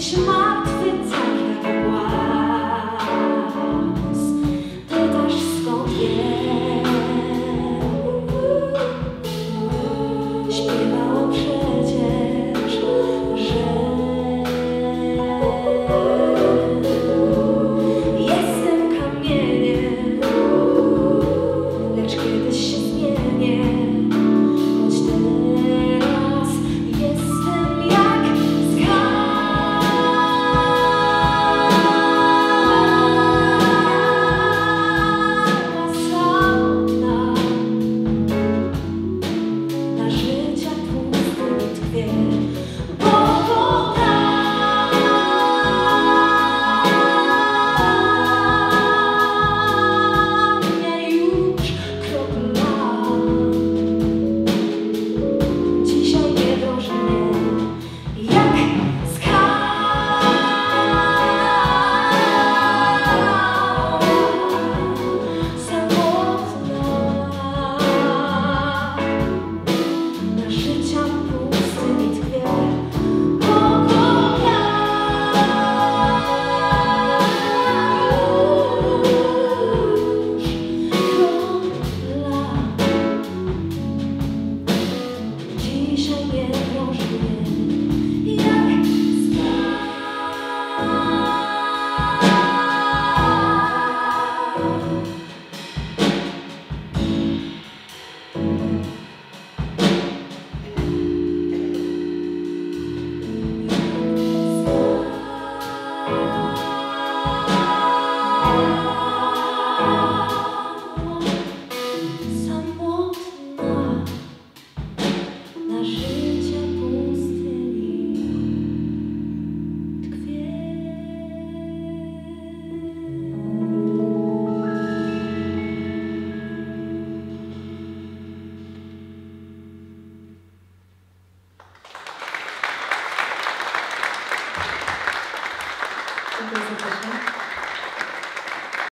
Deixa uma